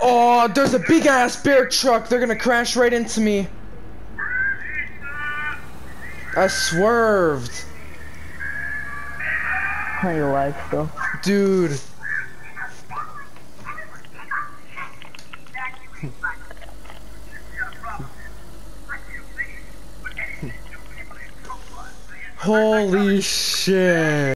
Oh, there's a big ass bear truck. They're gonna crash right into me. I swerved. How you like still? Dude. Holy shit.